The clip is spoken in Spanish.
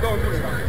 Dos,